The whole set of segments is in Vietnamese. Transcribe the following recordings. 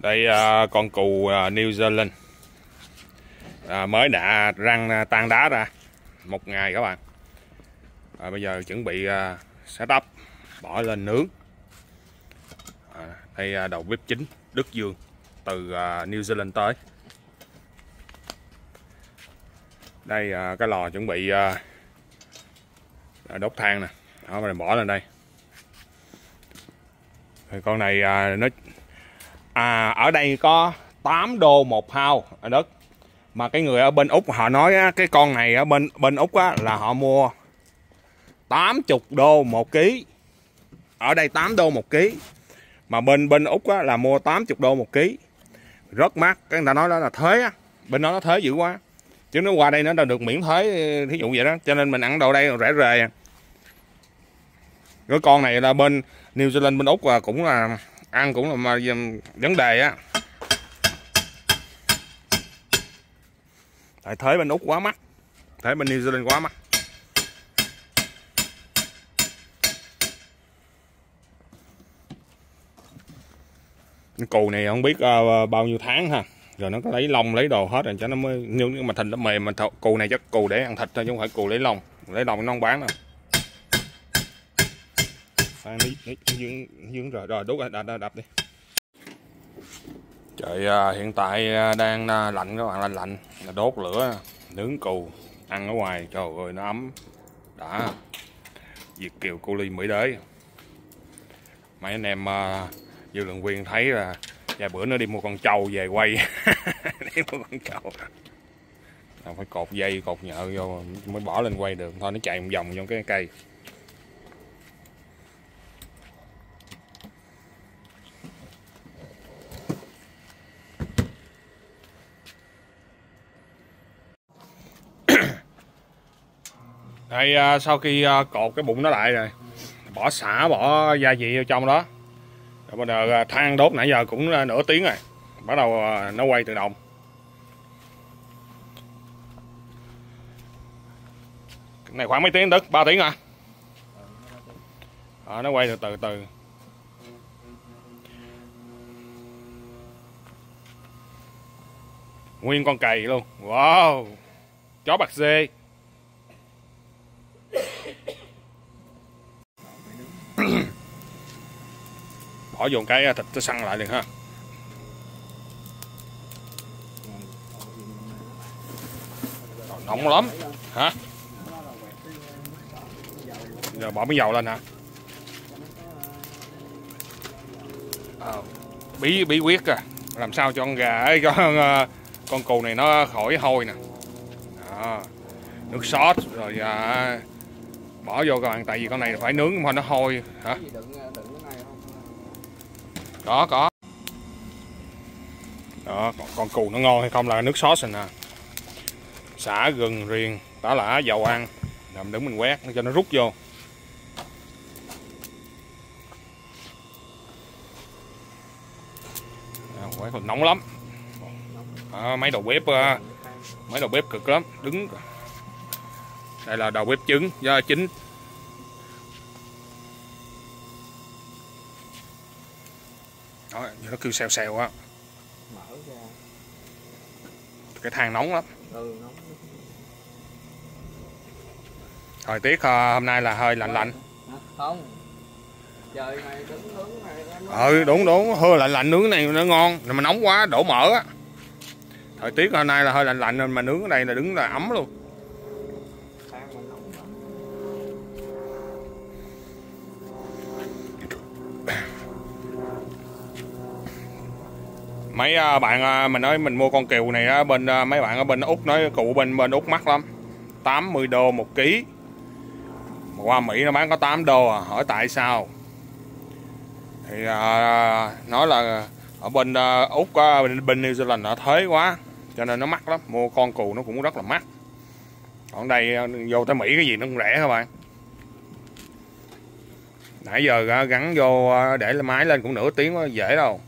đây à, con cù à, New Zealand. À, mới đã răng à, tan đá ra. Một ngày các bạn. À, bây giờ chuẩn bị à, setup bỏ lên nướng. À, đây à, đầu bếp chính Đức Dương từ à, New Zealand tới. Đây à, cái lò chuẩn bị à, à đốt than nè. Đó mình bỏ lên đây. Thì con này à, nó à, ở đây có 8 đô một hao ở đất. Mà cái người ở bên úc họ nói á, cái con này ở bên bên úc á, là họ mua 80 đô một ký. Ở đây 8 đô một ký. Mà bên bên úc á, là mua 80 đô một ký. Rất mắc cái người ta nói đó là thuế á. Bên đó nó thuế dữ quá. Chứ nó qua đây nó được miễn thuế thí dụ vậy đó. Cho nên mình ăn đồ đây rẻ rề. Cái con này là bên New Zealand bên úc và cũng là ăn cũng là mà vấn đề á. Tại thế bên úc quá mắc. Thế bên New Zealand quá mắc. Cù này không biết uh, bao nhiêu tháng ha. Rồi nó có lấy lông lấy đồ hết rồi cho nó mới nhưng mà thịt nó mềm mà cù này chắc cù để ăn thịt thôi chứ không phải cù lấy lông. Lấy lông nó không bán đâu phan đi dướng dướng rồi rồi đốt đập, đập, đập đi. Trời à, hiện tại à, đang à, lạnh các bạn là lạnh. Là đốt lửa nướng cù ăn ở ngoài trời ơi nó ấm. Đã việt kiều cô ly mỹ đế mấy anh em à, dư luận quyền thấy là vài bữa nữa đi mua con trâu về quay. Đi mua con trâu. Phải cột dây cột nhợ vô mới bỏ lên quay được. Thôi nó chạy một vòng trong cái cây. Đây à, sau khi à, cột cái bụng nó lại rồi bỏ xả bỏ gia vị vào trong đó. Rồi bây giờ à, than đốt nãy giờ cũng nửa tiếng rồi. Bắt đầu nó quay tự động. Cái này khoảng mấy tiếng đất 3 tiếng à, à nó quay từ từ từ. Nguyên con cầy luôn. Wow! Chó bạc dê bỏ vô cái à, thịt nó săn lại liền ha. Nóng lắm. Hả? Giờ bỏ miếng dầu lên hả? À, bí bí quyết à. Làm sao cho con gà ấy cho con, à, con cù này nó khỏi hôi nè. À, nước sốt rồi à, bỏ vô các bạn tại vì con này phải nướng mà nó hôi hả? Có có. Đó con cù nó ngon hay không là nước sốt rồi nè. Xả gừng riêng tả lả dầu ăn. Làm đứng mình quét cho nó rút vô. Quét còn nóng lắm. À, mấy đầu bếp ờ, mấy đầu bếp cực lắm đứng đây là đầu bếp trứng do chính. Đó nó kêu xèo xèo á. Cái than nóng lắm. Ừ, nóng. thời tiết uh, hôm nay là hơi lạnh lạnh. Không. Trời này đứng nướng này ừ đúng đúng. Hơi lạnh lạnh nướng này nó ngon. Mà nóng quá đổ mỡ á. Thời tiết hôm nay là hơi lạnh lạnh nên mà nướng ở đây là đứng là ấm luôn mấy à, bạn à, mình nói mình mua con kiều này bên à, mấy bạn ở bên úc nói cụ bên bên úc mắc lắm. 80 đô một ký. Mà qua mỹ nó bán có 8 đô à hỏi tại sao? Thì à, nói là ở bên à, úc à, bên, bên new zealand nó thế quá cho nên nó mắc lắm mua con cừu nó cũng rất là mắc. Còn đây vô tới mỹ cái gì nó cũng rẻ các bạn. Nãy giờ gắn vô để máy lên cũng nửa tiếng dễ đâu.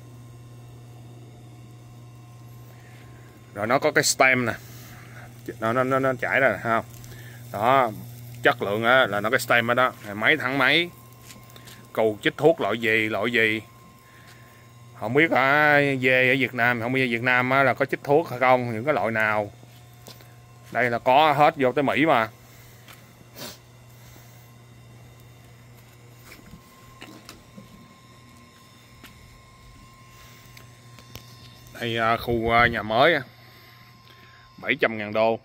Rồi nó có cái stem nè. Nó nó nó, nó chảy ra không? Đó chất lượng á, là nó cái stem ở đó. Máy thẳng máy. Cầu chích thuốc loại gì loại gì? Không biết ở dê ở Việt Nam không biết ở Việt Nam á, là có chích thuốc hay không những cái loại nào. Đây là có hết vô tới Mỹ mà. Đây à, khu à, nhà mới 700 ngàn đô.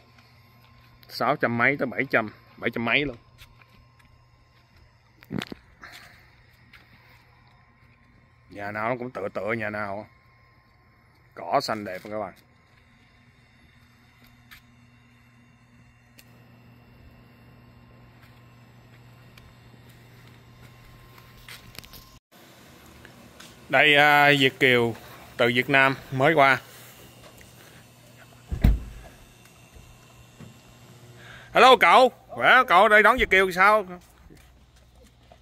600 mấy tới 700 700 mấy luôn. Nhà nào nó cũng tựa tựa nhà nào. Cỏ xanh đẹp các bạn. Đây à, Việt Kiều từ Việt Nam mới qua. Hello cậu. Khỏe cậu đây đón Việt Kiều sao?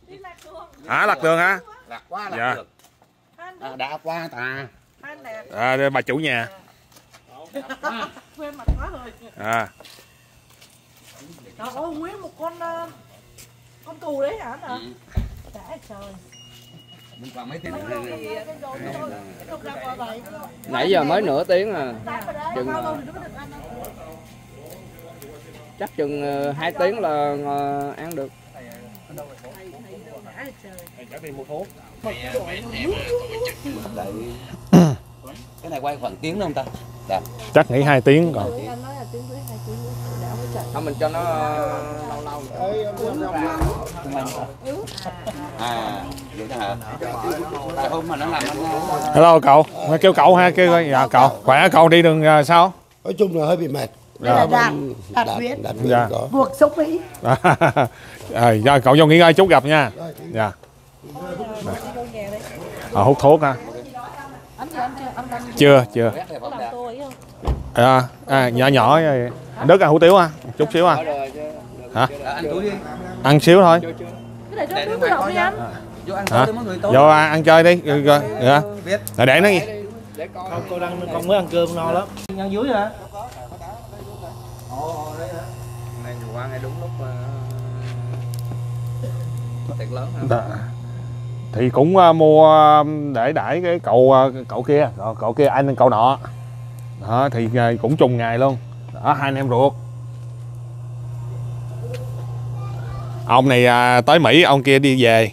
Đi lạc đường. hả lạc đường hả? Lạc quá lạc Dạ. được Anh à, đã qua ta. À, đây bà chủ nhà. Quên mặt quá rồi. à. Trời ơi, nguyên một con ờ, con cù đấy hả anh hả? Đã trời. mình còn mấy tiếng qua nãy giờ mới nửa tiếng à. Chừng chắc chừng ờ, hai tiếng là ờ, ăn được. Đã trời. chắc đi mua thuốc cái này quay khoảng tiếng đâu ta? Chắc nghỉ 2 tiếng còn. Anh nói là tiếng rưỡi, hai tiếng. Đã chạy. không mình cho nó ờ, lâu lâu. À vậy hả? Tại hôm mà nó làm hello cậu. Kêu cậu ha kêu dạ cậu. Khỏe cậu đi đường sao? Nói chung là hơi bị mệt Đây là đạt, đạt huyết. đạt huyết Dạ. có Buộc sống Mỹ. rồi giờ cậu vô nghỉ ngơi chút gặp nha dạ à, hút thuốc ha Anh anh chưa, anh ăn chưa à, à, nhỏ nhỏ vậy. đức ăn hủ tiếu ha chút xíu ha chứ hả ăn túi đi ăn xíu thôi anh. vô ăn ăn, chơi đi rồi rồi dạ. để nó gì để con Không, cô đang con mới ăn cơm no lắm. Ăn dưới hả? Này vừa qua ngay đúng lúc ờ, có tiệc lớn hả? Dạ. thì cũng à, mua à, để đãi cái cậu cậu kia Rồi, cậu kia anh cậu nọ. Đó thì cũng trùng ngày luôn. Đó hai anh em ruột. Ông này à, tới mỹ ông kia đi về.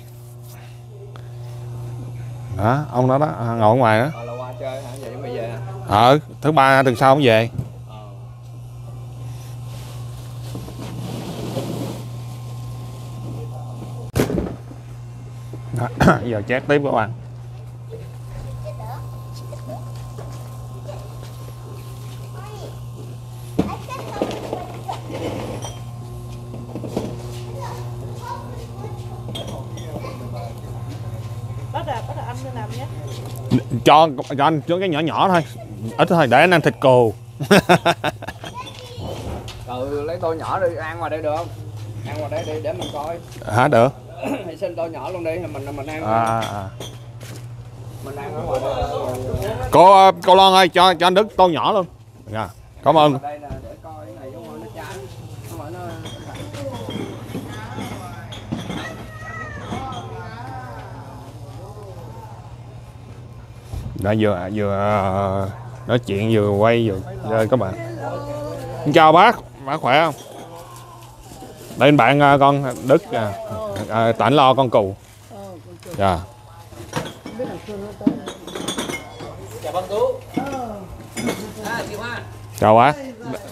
Đó ông đó đó à, ngồi ở ngoài đó. Ờ, là qua chơi hả? Vậy mới về hả? Ờ thứ ba tuần sau ông về ờ Đó, giờ chét tiếp các bạn. Bắt là bắt là ăn như nào nhé. cho cho anh cho cái nhỏ nhỏ thôi. Ít thôi để anh ăn thịt cừu. Ừ lấy tô nhỏ đi ăn ngoài đây được không? Ăn ngoài đây đi để mình coi. Hả được hãy xin tô nhỏ luôn đi mình mình ăn à, à. mình ăn ở ngoài đây. Cô ờ, cô Loan ơi cho cho anh Đức tô nhỏ luôn. Dạ cảm ơn. Đã vừa vừa ờ, nói chuyện vừa quay vừa chơi các bạn. Chào bác bác khỏe không đây bạn ờ, con Đức à, à, tảnh lo con cừu. Dạ. Chào bác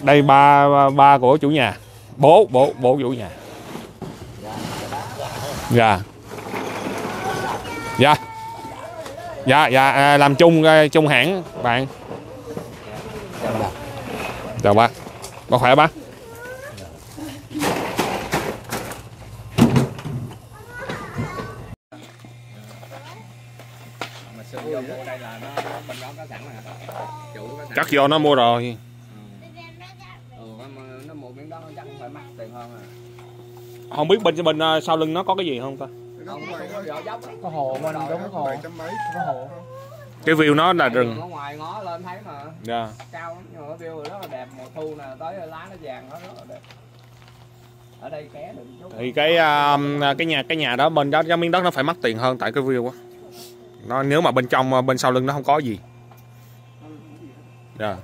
đây ba ba của chủ nhà. Bố bố bố chủ nhà. Dạ. Dạ. Dạ dạ à, làm chung chung hãng bạn. Chào bác. Bác khỏe bác mắc tiền hơn à. Không biết bên bên ờ, sau lưng nó có cái gì không ta? Có hồ mình đúng hồ. Có hồ. cái view nó là rừng. rừng ở ngoài ngó lên thấy mà. Dạ. Cao lắm nhưng mà cái view rất là đẹp. Mùa thu nè tới lá nó vàng nó rất là đẹp. Ở đây ké được chút. Thì cái ờ, cái nhà cái nhà đó bên đó cái miếng đất nó phải mắc tiền hơn tại cái view á. Nó nếu mà bên trong ờ, bên sau lưng nó không có gì dạ.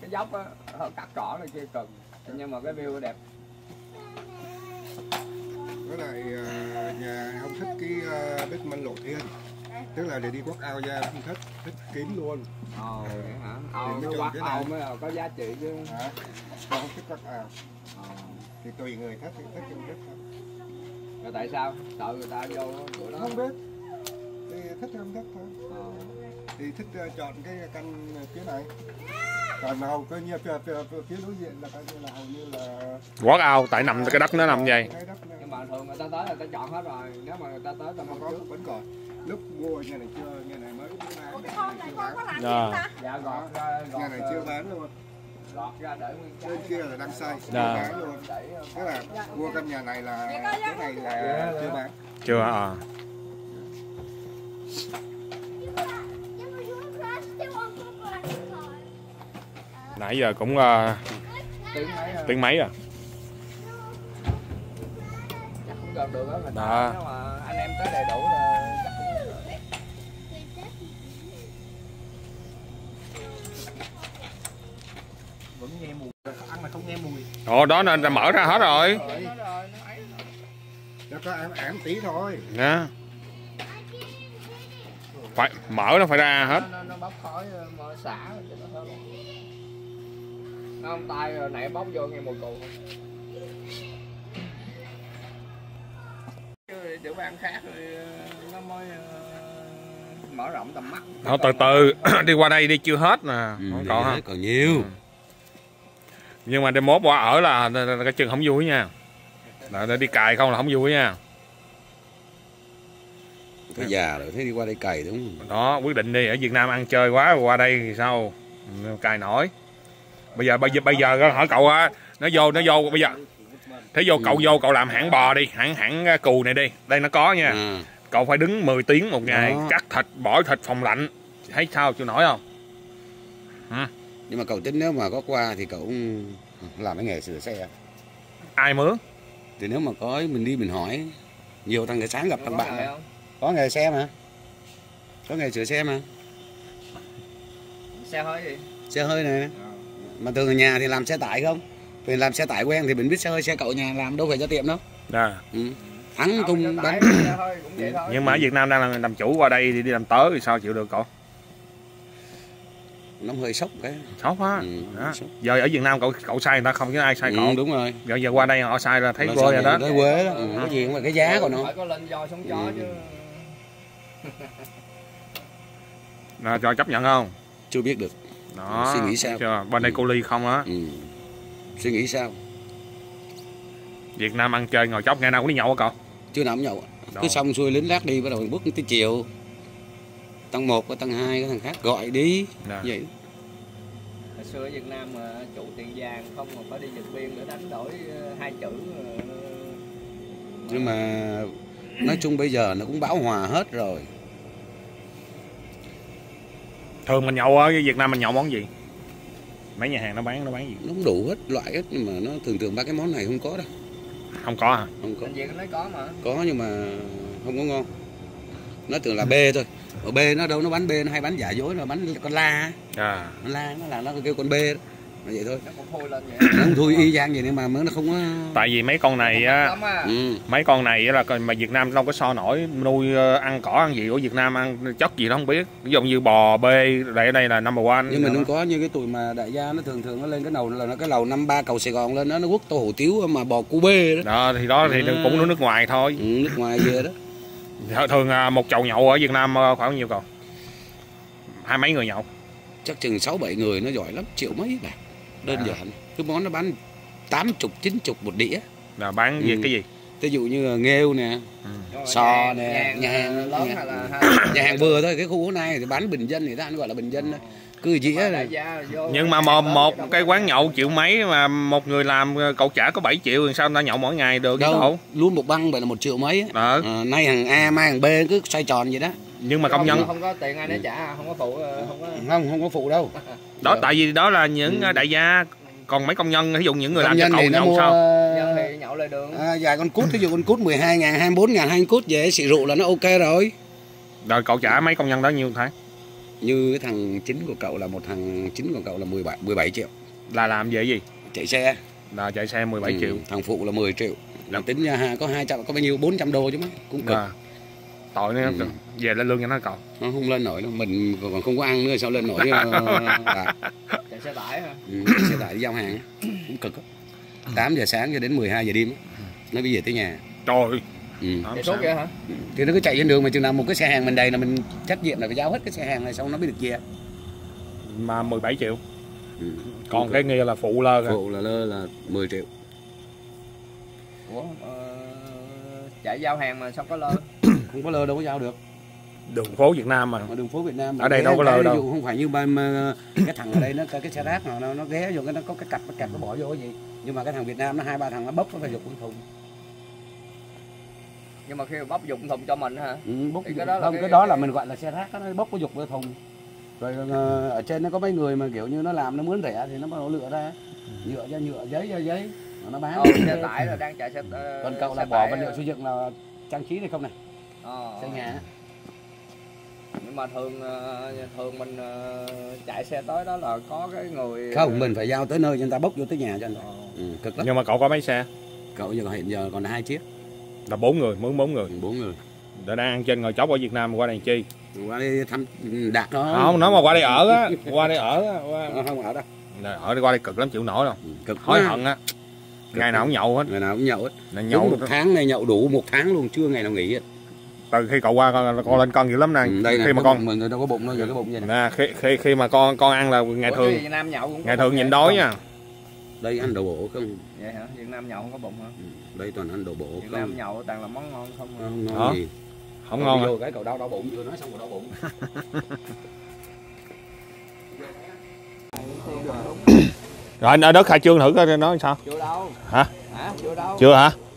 Cái dốc á họ cắt cỏ này kia cần nhưng mà cái view đẹp. Với lại ờ, nhà không thích cái uh, bếp manh lộ thiên tức là để đi quất ao ra không thích thích kiếm luôn. Ờ vậy hả? Ờ Thì nó cái ao mới có giá trị chứ. Hả? Không thích quất ao. Ờ. thì tùy người thích thì thích không thích thôi. Rồi tại sao? Sợ người ta vô chỗ đó. Không biết. Thì thích không thích thôi. Ờ. thì thích ờ, chọn cái căn phía này. Còn hầu coi như phía, phía, phía, đối diện là coi như là hầu như là quát ao tại nằm cái đất nó nằm vậy. Nhưng mà thường người ta tới là ta chọn hết rồi nếu mà người ta tới ta không có vẫn còn. Lúc mua nhà này chưa nhà này mới bán. Dạ. dạ gọt ra gọt nhà này chưa bán luôn. gọt ra để nguyên trái bên kia là đang xây chưa Dạ. bán luôn. Tức là mua căn nhà này là cái này là Dạ, chưa dạ. bán. Chưa à nãy giờ cũng ờ, tiếng mấy mấy à? Chắc cũng gần được Đó. nếu mà anh em tới đầy đủ là chắc cũng được. vẫn nghe mùi ăn mà không nghe mùi. Ồ đó nên đã mở ra hết rồi. Nó có ám ám tí thôi. Nè. Phải mở nó phải ra hết. Nó, nó, nó bốc khói ờ, mở xả cho nó thơm nó không tay rồi nãy bốc vô nghe mùi cù chỗ ăn khác rồi ờ, nó mới ờ, mở rộng tầm mắt. Nó từ từ đi qua đây đi chưa hết nè. Ừ, không còn ha còn nhiều. Nhưng mà đêm mốt qua ở là, cái chừng không vui nha. Là, để đi cài không là không vui nha. Phải già rồi thế đi qua đây cày đúng không? Đó quyết định đi ở Việt Nam ăn chơi quá qua đây thì sao? Ừ, cài nổi bây giờ bây giờ bây giờ hỏi cậu á nó vô nó vô bây giờ. Thế vô cậu vô cậu làm hãng bò đi hãng hãng uh, cù này đi. Đây nó có nha. À, cậu phải đứng 10 tiếng một ngày Đó. cắt thịt bỏ thịt phòng lạnh. Thấy sao chịu nổi không? Nhưng mà cậu tính nếu mà có qua thì cậu cũng làm cái nghề sửa xe. Ai mướn? Thì nếu mà có mình đi mình hỏi. Nhiều thằng cái sáng gặp thằng bạn. Không? có nghề xe mà. Có nghề sửa xe mà. Xe hơi gì? Xe hơi này mà ở nhà thì làm xe tải không? Thì làm xe tải quen thì mình biết xe hơi xe cậu nhà làm đâu phải cho tiệm đâu. À. ừ. cũng vậy thôi nhưng mà ở Việt Nam đang làm, làm chủ qua đây thì đi làm tớ thì sao chịu được cậu? Nó hơi sốc cái. Sốc á? Ừ, đó. sốc. giờ ở Việt Nam cậu cậu sai người ta không chứ ai sai ừ, cậu? đúng rồi. Giờ giờ qua đây họ sai là thấy quê rồi đó. thấy quê đó. Ừ, cái gì là cái giá của nó. phải có lên do sống chó Ừ. chứ. Là cho chấp nhận không? Chưa biết được đó Suy nghĩ sao? chưa? bên đây cô ly không á ừ. suy nghĩ sao Việt Nam ăn chơi ngồi chóc ngày nào cũng đi nhậu á cậu chưa nào cũng nhậu Đó. cứ xong xuôi lính lát đi bắt đầu bước tới chiều tầng 1 và tầng 2 cái thằng khác gọi đi Dạ. vậy hồi xưa ở Việt Nam mà chủ tiền vàng không mà phải đi giật biên để đánh đổi ờ, hai chữ ờ, nhưng mà nói chung bây giờ nó cũng bão hòa hết rồi thường mình nhậu ở Việt Nam mình nhậu món gì? Mấy nhà hàng nó bán nó bán gì? Nó cũng đủ hết loại hết nhưng mà nó thường thường ba cái món này không có đâu không có à? Không có. Việt nói có mà. Có nhưng mà không có ngon. Nó tưởng là B thôi. Ở B nó đâu nó bán B nó hay bán giả dối nó bán con la à. Con la nó là nó kêu con B đó vậy thôi. Nó cũng thôi lên vậy. Nó không thui y chang vậy nhưng mà nó không có tại vì mấy con này á ừ. mấy con này á là mà Việt Nam đâu có so nổi nuôi ờ, ăn cỏ ăn gì của Việt Nam ăn chất gì nó không biết. Ví dụ như bò bê đây đây là number one. Nhưng mình không có như cái tuổi mà đại gia nó thường thường nó lên cái lầu là nó cái lầu năm ba cầu Sài Gòn lên đó nó quất tô hủ tiếu mà bò cu bê đó. Đó thì đó thì Ừ. cũng nước ngoài thôi. Ừ, nước ngoài về đó. Thường à, một chầu nhậu ở Việt Nam ờ, khoảng bao nhiêu cậu hai mấy người nhậu? Chắc chừng sáu bảy người nó giỏi lắm triệu mấy bạc đơn À. giản. Cái món nó bán tám chục chín chục một đĩa. Là bán Ừ. cái gì? Ví dụ như là nghêu nè Rồi, Sò nè, nhà hàng lớn nhà- hay là nhà hàng vừa thôi cái khu này thì bán bình dân người ta gọi là bình dân đó. cứ dĩa này nhưng mà một, một cái quán nhậu triệu mấy mà một người làm ờ, cậu trả có 7 triệu thì sao người ta nhậu mỗi ngày được cái đâu luôn một băng vậy là một triệu mấy ờ. À, nay hàng A mai hàng B cứ xoay tròn vậy đó nhưng mà công nhân không có tiền ai để trả không có phụ ờ, không có không không có phụ đâu. Đó Dạ. tại vì đó là những Ừ. ờ, đại gia. Còn mấy công nhân ví dụ những người làm công cho nhân cậu thì nó nhậu mua sao? Nhân thì nhậu lề đường à, dài con cút ví dụ con cút 12 ngàn 24 ngàn hai cút về xị rượu là nó ok rồi. Rồi cậu trả mấy công nhân đó nhiêu tháng như cái thằng chính của cậu là một thằng chính của cậu là 17 17 triệu. Là làm về gì? Chạy xe. Là chạy xe 17 Ừ, triệu. thằng phụ là 10 triệu. Là tính ra ha, có hai trăm có bao nhiêu? 400 đô chứ mấy cũng cực. À. tội nữa Ừ. về lên lương cho nó cậu nó không lên nổi đâu mình còn không có ăn nữa sao lên nổi ờ, à, chạy xe tải hả? Ừ, xe tải đi giao hàng á, cũng cực á. 8 giờ sáng cho đến 12 giờ đêm nó bây giờ tới nhà. Trời ừ. chạy suốt vậy hả? Thì nó cứ chạy trên đường mà chừng nào một cái xe hàng mình đầy là mình trách nhiệm là phải giao hết cái xe hàng này xong nó mới được về. Mà 17 triệu. Ừ. còn cái nghĩa là phụ lơ kìa. phụ là lơ là 10 triệu. Ủa ờ, chạy giao hàng mà sao có lơ không có lơ đâu có giao được. Đường phố Việt Nam mà. Ở đường phố Việt Nam Ở đây đâu có cái lơ ví đâu. dụ không phải như ba mà, cái thằng ở đây nó cái xe rác nào nó, nó ghé vô cái nó có cái cặp cái cặp nó bỏ vô cái gì. Nhưng mà cái thằng Việt Nam nó hai ba thằng nó bốc nó phải dục con thùng. Nhưng mà khi mà bóc dụng thùng cho mình hả? Ừ, bốc Thì cái đó là không cái- cái đó là cái- mình gọi là xe rác đó, nó bốc có dục cái thùng. Rồi ờ, ở trên nó có mấy người mà kiểu như nó làm nó muốn rẻ thì nó bắt đầu lựa ra. Nhựa ra nhựa giấy ra giấy. Nó bán. Ờ, xe tải là đang chạy xe ờ, còn cậu là xe bỏ vật liệu xây dựng là trang trí này không này ờ. xây nhà. Nhưng mà thường ờ, thường mình ờ, chạy xe tới đó là có cái người không mình phải giao tới nơi cho người ta bốc vô tới nhà cho anh. Ờ. ừ, cực lắm. Nhưng mà cậu có mấy xe? Cậu giờ hiện giờ còn hai chiếc. Là bốn người mướn bốn người. Bốn người. Để đang ăn trên ngồi chốc ở Việt Nam qua đây chi? Qua đây thăm đạt đó. Không nói mà qua đây ở á qua đây ở á qua... Ờ, không ở đâu ở đây qua đây cực lắm chịu nổi đâu. Ừ, cực hối hận á. Ngày nào cũng nhậu hết. Ngày nào cũng nhậu hết. Nhậu một tháng này nhậu đủ một tháng luôn chưa ngày nào nghỉ hết từ khi cậu qua con, con lên cân dữ lắm nè. Ừ, đây này khi mà con bụng mình đâu có bụng đâu giờ cái bụng vậy nè. Khi khi khi mà con con ăn là ngày Ủa, thường Nam nhậu cũng ngày thường nhịn đói nha. Đây ăn đồ bổ không? Vậy hả? Việt Nam nhậu không có bụng hả? Ừ, đây toàn ăn đồ bổ Việt không? Nam nhậu toàn là món ngon không à. không ngon gì? Không ngon vô cái cậu đau đau bụng chưa nói xong cậu đau bụng. Rồi anh ở đất khai trương thử coi nói sao? Chưa đâu. Hả? hả? Chưa đâu. Chưa hả? Nó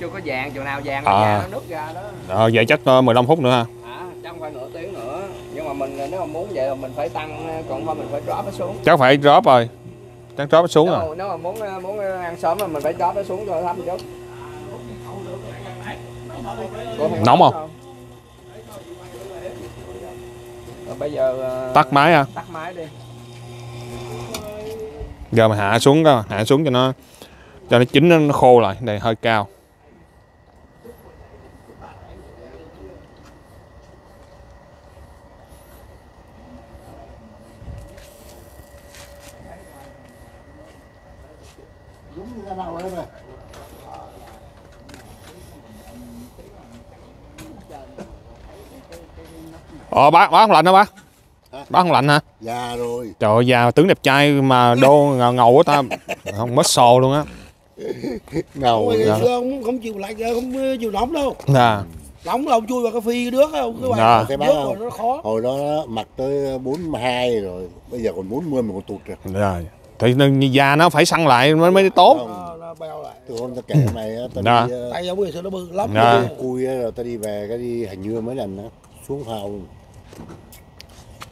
chưa có vàng chừng nào vàng À. nó nó nứt ra đó. Ờ vậy chắc ờ, 15 phút nữa ha. À chắc phải nửa tiếng nữa. Nhưng mà mình nếu mà muốn vậy là mình phải tăng còn không mình phải drop nó xuống. Chắc phải drop rồi. Chắc drop xuống nếu, rồi mà- nếu mà muốn muốn ăn sớm là mình phải drop nó xuống cho thấp một chút Nóng không? Rồi bây giờ ờ, tắt máy ha tắt máy đi. Giờ mà hạ xuống đó hạ xuống cho nó cho nó chín nó, nó khô lại. Đây hơi cao ờ bác bác không lạnh hả bác bác không lạnh hả Già rồi. trời ơi già tướng đẹp trai mà đô ngầu ngầu quá ta không mất sò luôn á Ngầu. Ôi, dạ. ngày xưa ông không chịu lạnh không chịu nóng đâu nè nóng là ông chui vào cái phi nước không Dạ. vào Thế nước bác rồi không? nó khó Hồi đó mặc tới 42 rồi, bây giờ còn 40 mà còn tụt rồi. rồi thì n- già nó phải săn lại mới mới tốt nó, nó beo lại Từ hôm ta kể này á, ta Dạ. đi ờ, tay ông ngày xưa nó bự lắm Dạ. cùi á, rồi ta đi về cái đi hành như mấy lần xuống hào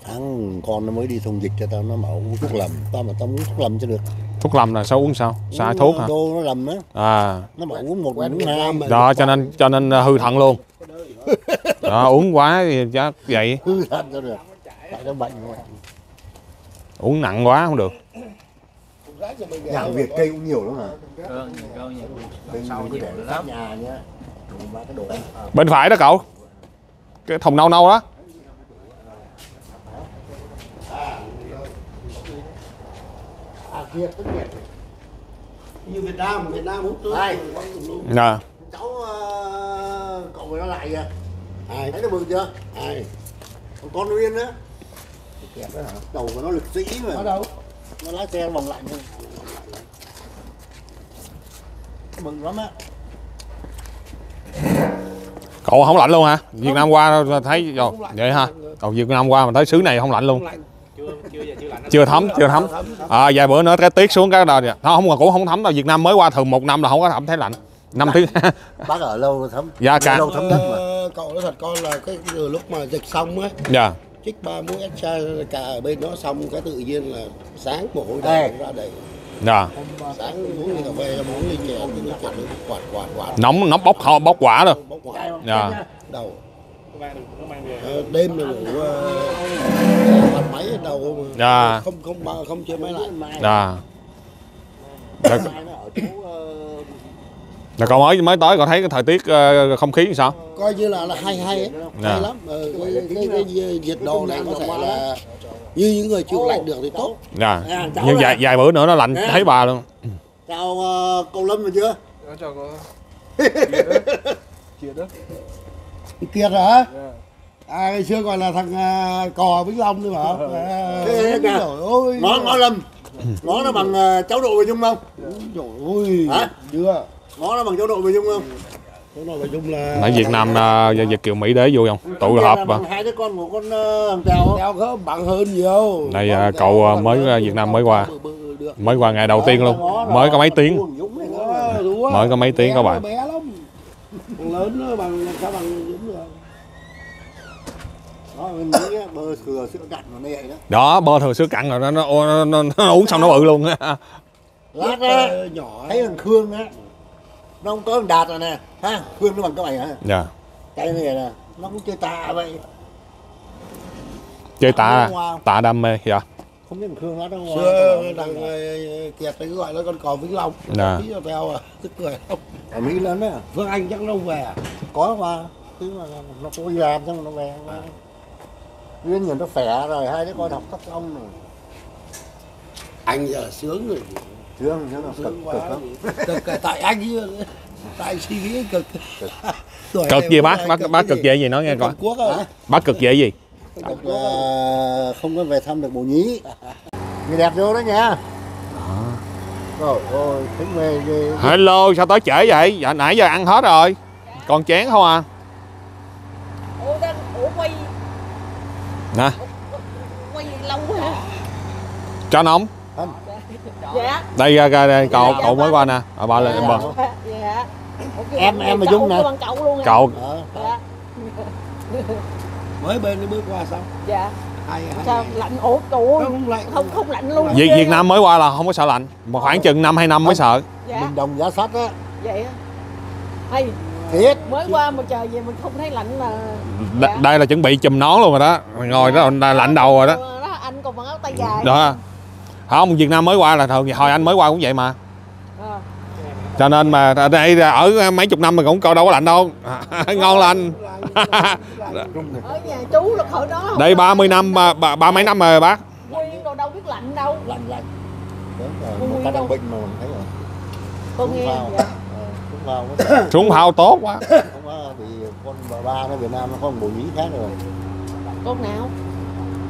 tháng con nó mới đi thông dịch cho tao nó bảo uống thuốc lầm. Tao mà tao uống thuốc lầm cho được. Thuốc lầm là sao uống sao? Sai Uống, thuốc ờ, hả? đô nó lầm á. À. Nó bảo uống một uống hai. Nam mà đó cho nên cho nên hư thận luôn. Đó uống quá thì chắc vậy. Hư thật cho được. Tại nó bệnh rồi. Uống nặng quá không được. Nhà Việt cây cũng nhiều lắm hả? Cây mình cứ để sát nhà nhá Đừng bán cái đồ ăn. bên phải đó cậu. Cái thùng nâu nâu đó à kia tức Việt. Như Việt Nam Việt Nam hút nước. Nè cháu ờ, cậu người nó lại kìa. Ai thấy nó mừng chưa? Ai còn con Uyên á. Kẹp đó hả? Đầu của nó lực sĩ mà. Ở đâu? Nó lái xe vòng thôi. Nó mừng lắm á. Cậu không lạnh luôn hả? Việt nam qua thấy rồi vậy ha. Cậu việt nam qua mà tới xứ này không lạnh luôn. Không lạnh chưa thấm chưa thấm. À vài bữa nữa cái tiết xuống cái đời nó không cũng không thấm đâu. Việt nam mới qua thường một năm là không có thấm thấy lạnh. Năm thứ bác ở lâu thấm. Dạ, cả. lâu thấm đất mà. Ờ, cậu nói thật con là cái từ lúc mà dịch xong á dạ. chích ba mũi extra cả ở bên đó xong cái tự nhiên là sáng mồ hôi Ê. đầy ra đầy. Dạ. Sáng uống ly cà phê uống ly chè thì nó chè quạt quạt quạt. Nóng nóng bốc bốc quả rồi. Dạ. Đầu Ờ, đêm rồi ngủ ờ, bật máy ở đầu mà. Dạ. không không không, không chơi máy lại. Dạ. Rồi, rồi con mới mới tới con thấy cái thời tiết ờ, không khí như sao? Coi như là là hay hay ấy. Dạ. hay lắm. Ờ, cái, cái, cái, cái nhiệt độ này có thể là như những người chịu lạnh được thì tốt. Dạ. Nhưng vài vài bữa nữa nó lạnh thấy bà luôn. Chào uh, cậu lâm rồi chưa? Cho có chuyện đó kiệt hả? À ngày xưa gọi là thằng à, cò vĩnh long nữa mà. À, Thế kìa. trời ơi. Ngó ngó lâm. Ngó nó bằng ờ, cháu độ về nhung không? Trời ơi. Hả? chưa. Ngó nó bằng cháu độ về nhung không? Tại Việt Nam à, và Việt kiều Mỹ đế vui không? Tụ Kia họp là mà. hai đứa con của con ờ, thằng tèo Teo có bằng hơn nhiều. Đây, à, cậu, à, mới, à, Việt Nam mới qua. Mới qua ngày đầu tiên luôn. mới có mấy tiếng. Á. Mới có mấy tiếng các bạn. bé lắm. Còn lớn nó bằng sao bằng Dũng được đó mình nghĩ á, bơ thừa sữa cặn nó này đó. Đó bơ thừa sữa cặn rồi nó, nó, nó, nó, nó uống xong nó bự luôn lát á Ờ, nhỏ. thấy thằng khương á. Nó không có thằng đạt rồi nè. Ha khương nó bằng cái mày hả? Dạ. Tay này nè nó cũng chơi tà vậy. Chơi tạ tạ đam mê dạ. Không biết thằng khương nó đâu xưa thằng ờ, kiệt đấy gọi là con cò vĩnh long. Dạ. tí cho teo à tức cười không? Ở mỹ lớn á phương anh chắc lâu về. À có mà. Thứ mà nó có đi làm xong nó về. mà Nguyên nhìn nó khỏe rồi hai đứa con học cấp xong rồi. Anh giờ sướng rồi. Thương chứ nó cực sướng quá cực lắm. cực tại anh chứ. Tại suy nghĩ cực. Cực. Gì bác? bác cực bác cực gì? về gì nói nghe coi. Bác cực về gì? Cực là không có về thăm được bồ nhí. Người đẹp vô đó nha. Rồi ôi thấy về về hello sao tới trễ vậy? Dạ nãy giờ ăn hết rồi. Còn chén không à ủa đang ủa quay nè. Quay lâu quá cho nóng. Dạ đây ra ra đây cậu cậu mới qua nè. Ở ba lên ba dạ Ủa, kêu Em- em mà Dung nè. cậu. Luôn hả? cậu dạ mới bên cái bước qua xong dạ. Sao lạnh? Ủa cậu không lạnh. Không không lạnh luôn. Việt, Việt? Nam mới qua là không có sợ lạnh. Mà khoảng chừng năm hai năm mới sợ. Dạ. Mình đồng giá sắt á. Vậy á hay thiệt. Mới qua mà trời về mình không thấy lạnh là Đ- đây là chuẩn bị chùm nón luôn rồi đó. Ngồi đó là lạnh đầu rồi đó. Ờ, đó anh còn mặc áo tay dài. Đó. Không Việt Nam mới qua là thường hồi anh mới qua cũng vậy mà. Ờ. cho nên mà ở đây ở mấy chục năm mà cũng coi đâu có lạnh đâu. Ngon lành ở nhà chú là khỏi đó không đây 30 năm ba, ba, ba mấy năm rồi bác? Nguyên đồ đâu biết lạnh đâu. Lạnh lạnh. Đúng rồi một cái đang bệnh mà mình thấy rồi. Tôi nghe dạ. Vào xuống phao tốt quá. Không có vì con bà ba nó Việt Nam nó có một bồ nhí khác rồi. Con nào?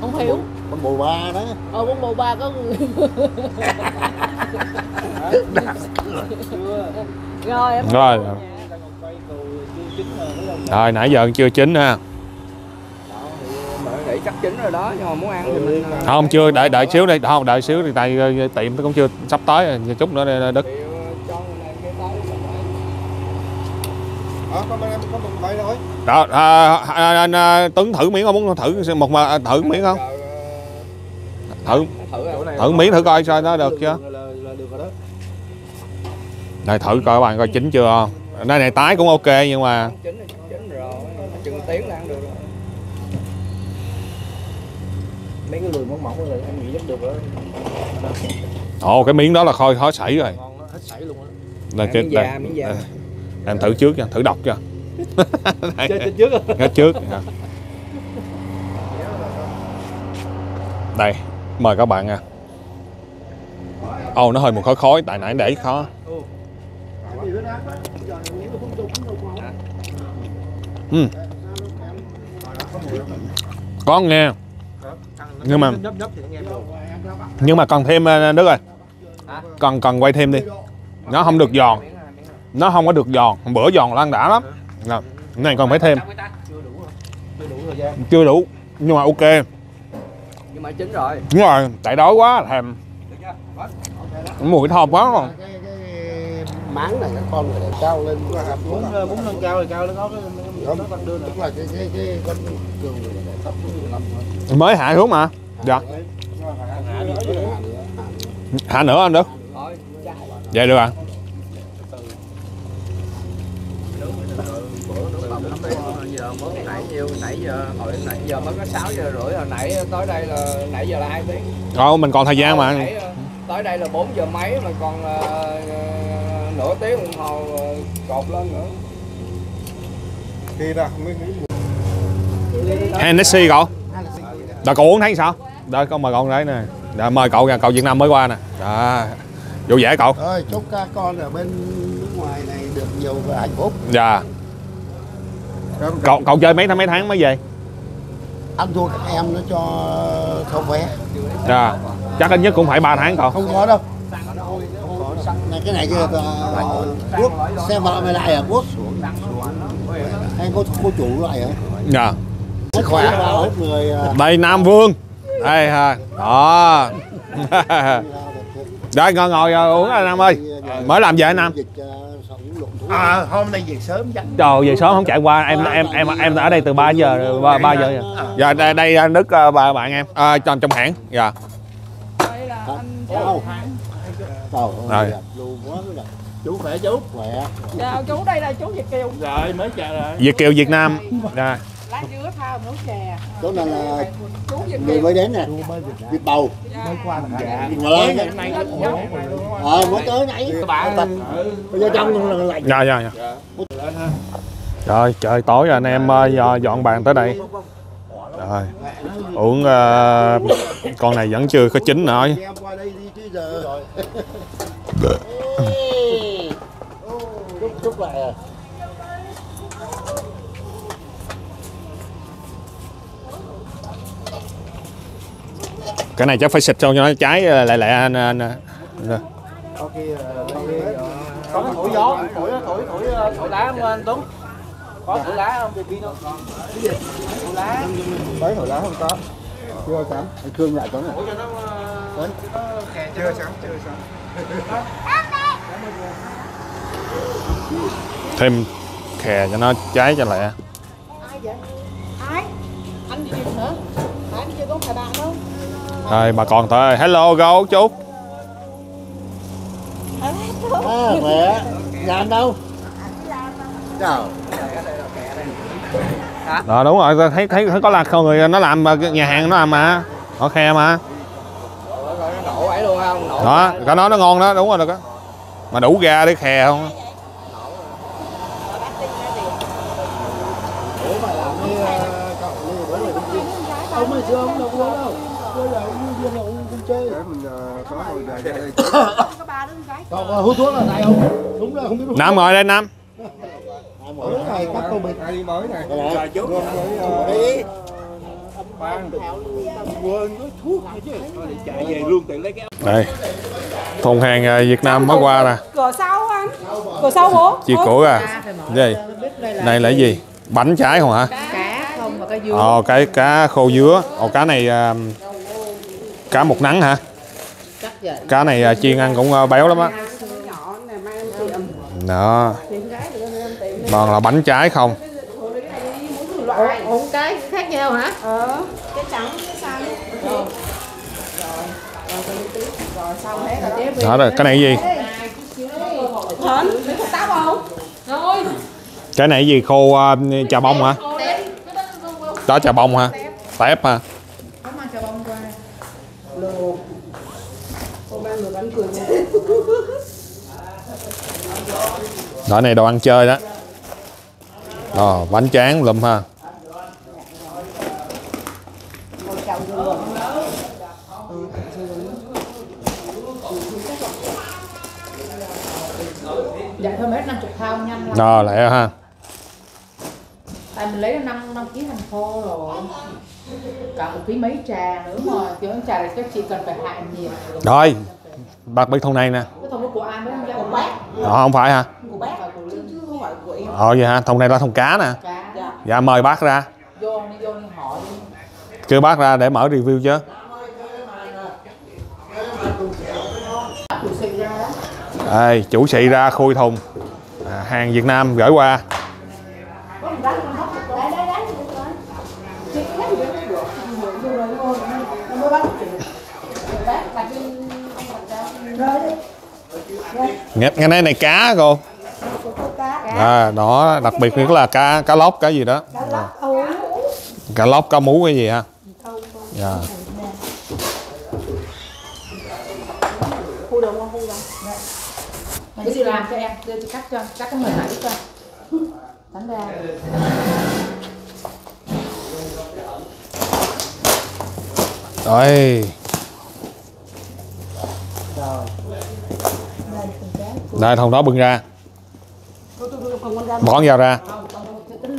Không hiểu. con bồ ba đó. Ờ con bồ ba có người. Rồi em Rồi. rồi nãy giờ chưa chín ha. Mà để chắc chín rồi đó nhưng mà muốn ăn thì mình ờ, không chưa đợi đợi xíu đi. Không đợi xíu thì tại ờ, tiệm nó cũng chưa sắp tới rồi, chút nữa đây đức thì, ờ, cho người này cái tới ờ con bên em có một bay thôi. Đó à, à, anh à, tuấn thử miếng không muốn thử một mà à, thử miếng không? Thử. thử chỗ này thử miếng thử coi sao nó được chưa là, là, là được rồi thử coi các bạn coi chín chưa? Đây này tái cũng ok nhưng mà chín thì chín rồi chừng tiếng là ăn được rồi. Mấy cái lùi mỏng mỏng rồi em nghĩ chắc được rồi. Ồ cái miếng đó là khôi khó sảy rồi. Ngon đó hết sảy luôn á. Đây, À, cái, miếng da, miếng da. Em thử trước nha thử chưa Đây, chết trước. Rồi hết trước đây mời các bạn nha. Ồ nó hơi một khói khói tại nãy để khó ừ. có nghe. Nhưng mà nhưng mà còn thêm ờ, nước ơi. Còn còn quay thêm đi. Nó không được giòn nó không có được giòn bữa giòn là ăn đã lắm. Cái này còn phải thêm. Chưa đủ nhưng mà ok. Nhưng mà chín rồi. Đúng rồi tại đói quá thèm. Mùi thơm quá cái máng này các con phải để cao lên. Muốn muốn nâng cao thì cao lên nó cái nó tăng đưa nữa tức là cái cái cái con này để thấp mới hạ xuống mà. Dạ. Hạ nữa anh được. Vậy được ạ. Nhiêu nãy giờ hồi nãy giờ mới có 6 giờ rưỡi hồi nãy tới đây là nãy giờ là hai tiếng Ồ, mình còn thời gian mà. Nãy, ờ, tới đây là 4 giờ mấy mà còn ờ, ờ, nửa tiếng đồng hồ ờ, cột lên nữa là không biết nghĩ Hennessy cậu. Rồi cậu uống thấy sao? Đây con mời cậu đấy nè. Rồi, mời cậu kìa, cậu Việt Nam mới qua nè. Đó. Vui vẻ cậu. Rồi chúc các con ở bên nước ngoài này được nhiều và hạnh phúc. Dạ. Cậu cậu chơi mấy tháng mấy tháng mới về? Ăn thua các em nó cho không vé. Dạ. Chắc ít nhất cũng phải 3 tháng cậu. Không có đâu. Này cái này kia quốc xe vợ mày lại à quốc hay có cô chủ lại hả? Dạ. Khỏe à, Đây Nam Vương. Đây ha. Đó. Đây ngồi ngồi uống rồi Nam ơi. Mới làm về Nam. À. À, hôm nay về sớm chắc. Trời về sớm không chạy qua em em em em ở đây từ 3 giờ 3, 3 giờ. Dạ đây, đây Đức ờ, bà bạn em à, trong trong hãng. Dạ. đây là anh Đâu? Trời Rồi. ơi, luôn quá. Chú khỏe chú. khỏe. chào chú đây là chú Việt Kiều Rồi mới chào rồi. Việt kiều Việt Nam. Dạ. Lá dứa nấu chè Chỗ này là người mới đến nè. Việt bầu. Mới qua dạ. Mà lên nè. nay Ờ mới tới nãy. bạn Bây giờ trong luôn là lạnh. Dạ dạ dạ. Rồi trời tối rồi anh em ờ, dọn bàn tới đây. Rồi. Uống ờ, con này vẫn chưa có chín nữa. Em qua đây đi chứ giờ. Chúc chúc lại à. Cái này chắc phải xịt cho nó cháy ờ, lại lại anh, anh, có cái thổi gió thổi thổi thổi thổi lá không anh Tuấn có thổi lá không pin không thổi lá Mấy thổi lá không có Chưa sẵn Anh Khương lại có này. thổi cho nó ờ, Chưa sẵn chưa sẵn Thêm khè cho nó cháy cho lại. ai vậy ai anh gì hả chưa có phải bạn đâu Rồi bà con tới. Hello go chú. À. Nhà anh đâu? Đó đúng rồi, tôi thấy thấy, thấy có là con người nó làm nhà hàng nó làm mà. Nó khe mà. rồi nó nổ ấy luôn không nổ Đó, cái đó nó ngon đó, đúng rồi được á. Mà đủ ga để khè không? Ông ơi chưa ông đâu có đâu. Bây giờ ông viên là ông không chơi. Để mình ờ, có hồi đời ra đây có ba đứa con gái Còn hút thuốc là này không? Đúng là không biết Nam ngồi đây Nam. này các cô mình. Ai đi mới này Rồi Luôn với ờ, Đi. Đây. Thùng hàng à, Việt Nam mới qua nè. cửa sau anh cửa sau bố Chiếc cổ à. Gì? Này là cái gì? Bánh trái không hả? cá không mà cái dứa Ồ, cái cá khô dứa. Ồ, cá này à, cá một nắng hả? Cá này à, chiên ăn cũng à, béo lắm á. Đó. Toàn là bánh trái không. ủa cái khác nhau hả? Ờ. Cái trắng cái xanh. Rồi. Rồi rồi xong hết rồi đó. Rồi, cái này gì? Cái này gì khô à, trà bông hả? Đó trà bông hả? Tép hả? Ăn cười này đồ ăn chơi đó. Đó, bánh tráng lùm ha. Dạ thôi mấy 50 thao nhanh lắm Đó, lẹ ha. Tại mình lấy 5 năm ký hành khô rồi Cả một ký mấy trà nữa mà Kiểu trà này chắc chị cần phải hạ nhiều Rồi, bác biết thùng này nè. Cái thùng của ai mới không ra của bác Ờ, không phải hả? Của bác và của Lương chứ không phải của em Ờ vậy hả? Thùng này là thùng cá nè. Cá Dạ mời bác ra. Vô đi vô đi hỏi đi Kêu bác ra để mở review chứ. Chủ sĩ ra đó Đây, chủ sĩ ra khui thùng. À, hàng Việt Nam gửi qua. có một cái con hóc đấy đấy đấy chị cái gì đấy được vô rồi vô rồi nó mới bắt chị bác là cái rồi đi nghe, nghe nói này cá cô. À, đó đặc biệt nhất là cá cá lóc cá gì đó. Cá lóc cá mú cái gì ha dạ. khu đồng Cái gì làm cho em, đưa cho cắt cho, cắt cái mềm nãy cho. Đánh ra. Rồi. Đây thùng đó bưng ra. Bỏ vào ra. Tính?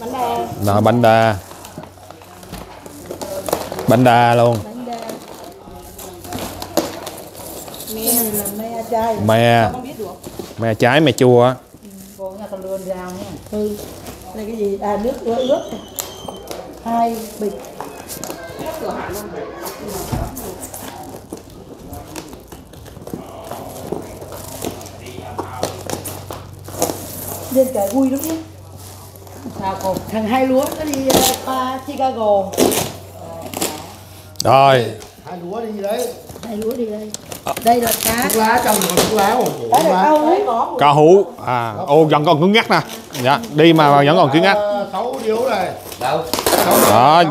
Bánh đa Rồi bánh đa. Bánh đa luôn. mè, mè Me me trái me chua á. Ừ Cái gì? À nước ướt. Hai bịch Lên cái vui lắm nhé. Sao cô? Thằng hai lúa nó đi uh, pha Chicago. Rồi. hai lúa đi đấy. Hai lúa đi đây. Đây là cá. Thuốc lá trong còn thuốc lá đấy có Cá hú. À, ô vẫn còn cứng ngắc nè. Dạ, đi mà vẫn còn cứng ngắc. Ờ, sáu điếu này. Đó, này,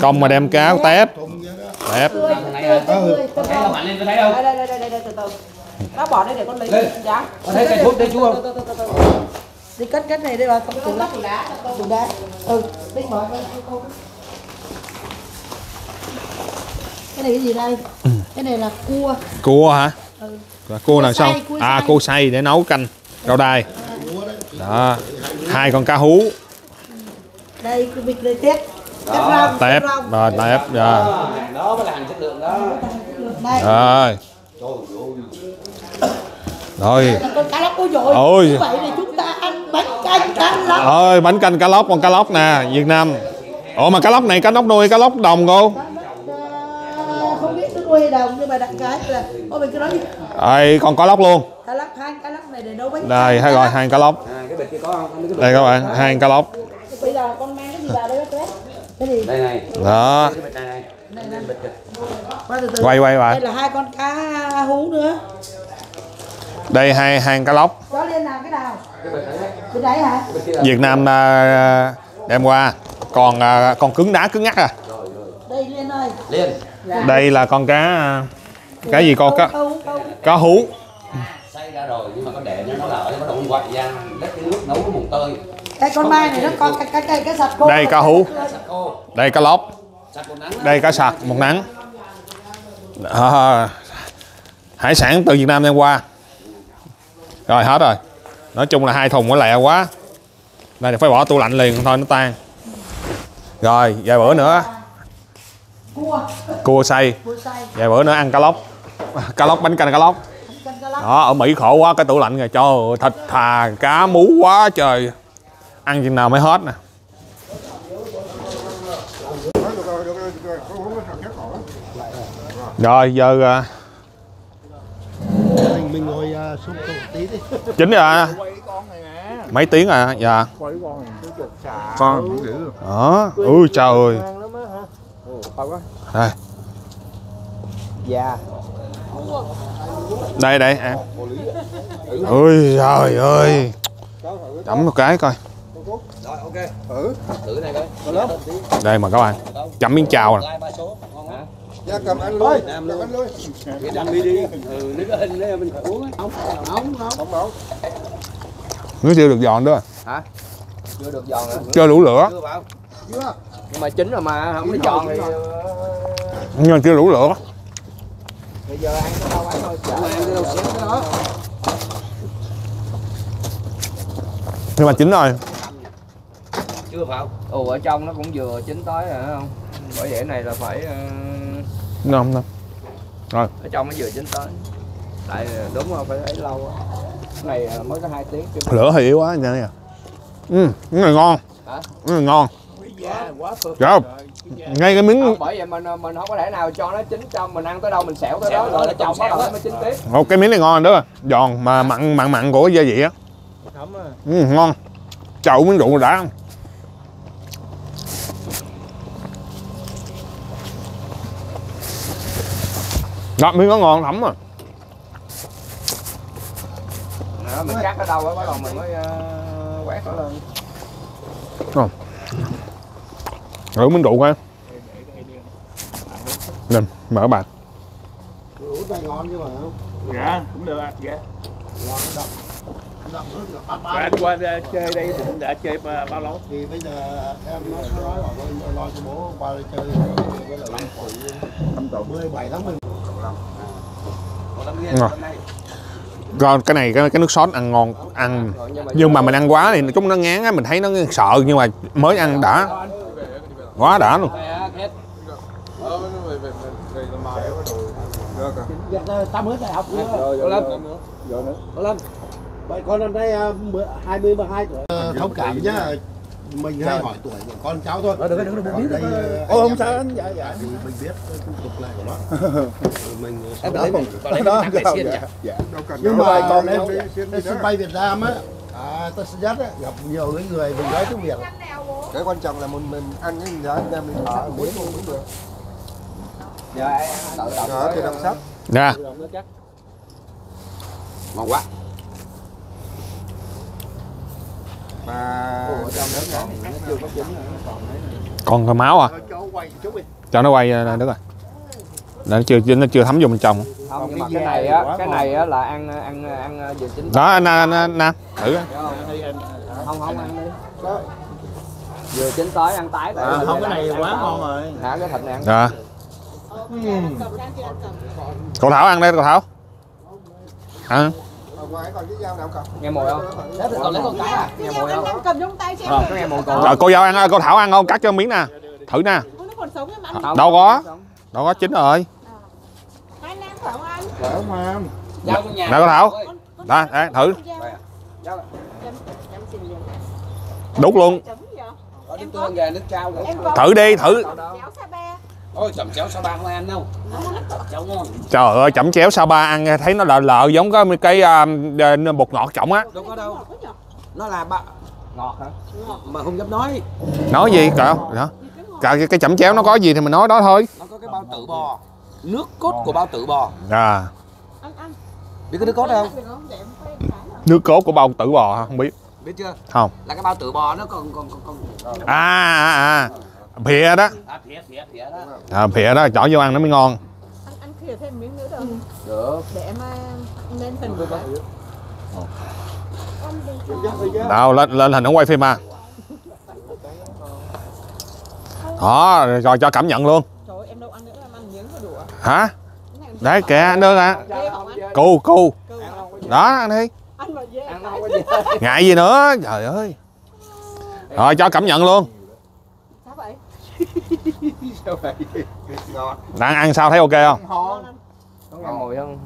công mà đem cá tép. Tép. Lên nó bỏ đây để con lấy Đây. giá Có thấy cây thuốc đây chú không? Đi cất cất này đây là không tủ đá tủ đá ừ đi mở cái cái này cái gì đây cái này là cua Cua hả? ừ. Là Cua Cua xong? cua À, xay. cua xay để nấu canh rau đay. Đó. Hai con cá hú. đây cái bịch đây tép rau Tép. Rồi, tép. Dạ. đó mới là hàng chất lượng đó Rồi. Rồi. con cá lóc ôi dồi. Ôi. như vậy thì chúng ta ăn bánh canh cá lóc. Ơi bánh canh cá lóc con cá lóc nè Việt Nam. Ủa mà cá lóc này cá lóc nuôi cá lóc đồng cô? À, không biết tôi nuôi đồng nhưng mà đại cái là ôi mình cứ nói đi. Đây con cá lóc luôn. Cá lóc hai cá lóc này để nấu bánh đây gọi lóc. hai cá lóc. À, cái bịch kia có không? Không biết cái bịch đây các bạn hai cá lóc. Bây giờ con mang cái gì vào đây bác bé cái gì? Đây này. Đó. Quay quay đây lại là hai con cá hú nữa đây hai hai cá lóc. Có lên nào cái nào? Bên đấy hả? Việt Nam à, đem qua. Còn à, con cứng đá cứng ngắc à? Đây liên ơi. Liên. Đây là con cá à, cá gì con cá? Cá hú. Xay ra rồi nhưng mà có để nó nó lỡ nó bắt đầu quậy ra lấy cái nước nấu nó mùng tơi. Cái con mai này nó con cái cái cái cái sạch khô. Đây, cá hú. sạch đây cá lóc. Sạch đây cá sặc một nắng. À, hải sản từ Việt Nam đem qua rồi hết rồi. Nói chung là hai thùng nó lẹ quá. Đây là phải bỏ tủ lạnh liền thôi nó tan. Rồi vài bữa nữa. Cua. Cua xay. Vài bữa nữa ăn cá lóc. Cá lóc bánh canh cá lóc. Đó ở Mỹ khổ quá cái tủ lạnh rồi trời ơi thịt thà cá mú quá trời. Ăn chừng nào mới hết nè. Rồi, được rồi, được rồi, không uống cái thằng khác khỏi. rồi giờ à, mình ngồi uh, xuống một tí đi. Chín rồi à. mấy tiếng à? Dạ. Con đó. Ui trời ơi. Đây. Dạ. Đây đây ăn ui trời ơi. Chấm một cái coi. Rồi ok. Ừ, thử cái này coi. Đây mà các bạn. Chấm miếng chào nè ra cầm ăn luôn, cầm ăn luôn. Việt Nam đi đi. Ừ nếu cái hình đấy mình uống á nóng nóng nóng Không. Nấu. nó chưa được giòn đó. Hả? Chưa được giòn hả chưa đủ lửa. Chưa bảo. Chưa. nhưng mà chín rồi mà không có giòn thì nhưng mà chưa đủ lửa. bây giờ ăn cái đâu ăn thôi. Chả ăn cái đâu xém cái đó. Nhưng mà chín rồi. Chưa phải ồ ở trong nó cũng vừa chín tới rồi phải không bởi vậy cái này là phải ờ, ngon ngon rồi. ở trong nó vừa chín tới. Tại ờ, đúng rồi phải lấy lâu á cái này ờ, mới có hai tiếng chứ. Lửa thì yếu quá này à ừ cái này ngon. Hả? cái này ngon. Giá quá dạ. ngay cái miếng không, bởi vậy mình mình không có thể nào cho nó chín trong mình ăn tới đâu mình xẻo tới đó rồi là trong bắt đầu nó mới chín tiếp. Một cái miếng này ngon đó. Giòn mà mặn mặn mặn của gia vị á. Ừ, ngon. Chậu miếng rượu đã không đó miếng nó ngon lắm à Đó, mình cắt ở đâu á bắt đầu mình mới ờ, quét nó lên thử miếng đụ coi lên mở bạn Ủa tay ngon chứ mà không? dạ cũng được ạ dạ Ngon nó đậm. Anh qua ờ, chơi đây thì cũng đã chơi bao lâu Thì bây giờ em nó nó nói bảo con lo cho bố qua chơi với là năm tuổi năm tuổi mười bảy tháng mười ngon còn cái này cái, cái nước sốt ăn ngon ăn nhưng mà mình ăn quá thì chúng nó ngán á mình thấy nó sợ nhưng mà mới ăn đã quá đã luôn đại học nữa. Vậy con năm nay hai mươi ba hai tuổi. Thông cảm nhá. Mình hay hỏi tuổi của con cháu thôi. Ờ, được được được, biết được. Ồ không sao. anh dạ dạ. Thì mình biết cái phong tục này của nó. mình em mình lấy Đó, dạ, dạ. đâu cần Nhưng mà Con nếu em sân bay Việt Nam á, à, Tân Sơn Nhất á, gặp nhiều cái người mình nói tiếng Việt. cái quan trọng là mình mình ăn cái gì đó anh em mình thả muối luôn cũng được. Giờ em tự động thì đọc sách. Nè. Ngon quá mà còn cái máu à? Cho quay chút đi. cho nó quay nè đức rồi nó chưa nó chưa thấm vô bên trong. Không nhưng mà cái này á cái này á là ăn ăn ăn vừa chín. Đó anh anh thử không không ăn đi. Vừa chín tới ăn tái à, không cái này quá ngon rồi. Hả cái thịt này ăn đó cậu thảo ăn đây cậu thảo. Ăn ngoài còn cái dao nào cầm nghe mùi không? Thì còn lấy con cái à? Nghe mùi không? cầm trong tay xem có nghe mùi rồi cô giao ăn cô thảo ăn không? Cắt cho miếng nè. Thử nè. Nó còn sống em ăn Không, đâu có. đâu có chín rồi. Anh phải mà nhà nè cô thảo. Đó đấy, thử. đút luôn. Thử đi thử ôi chầm chéo sao ba không ăn đâu? Chéo ngon. Trời ơi chẩm chéo sa ba ăn? Thấy nó lợ lợ giống cái cái à, à, bột ngọt trọng á. Đâu có đâu. Nó là ba ngọt hả? Mà không dám nói. Nói gì? Cậu đó cả cái, cái chẩm chéo nó có gì thì mình nói đó thôi. Nó có cái bao tử bò. Nước cốt của bao tử bò. À. Biết cái nước cốt không? Nước cốt của bao tử bò không biết. Biết chưa? Không. Là cái bao tử bò nó còn còn còn, còn... à à à phịa đó. À thìa thìa thìa đó. À, phịa đó chỏ vô ăn nó mới ngon. Ăn ăn khìa thêm miếng nữa được. Không? được. Để em à, lên phần của bạn đâu lên lên hình nó quay phim à. Đó rồi cho cảm nhận luôn. Trời ơi, em đâu ăn nữa em ăn miếng thôi đủ à hả đấy kìa anh đưa à không anh cu Cừu à? đó ăn đi. Không ngại gì nữa? Trời ơi. Rồi cho cảm nhận luôn đang ăn sao thấy ok không? Ngon mùi không?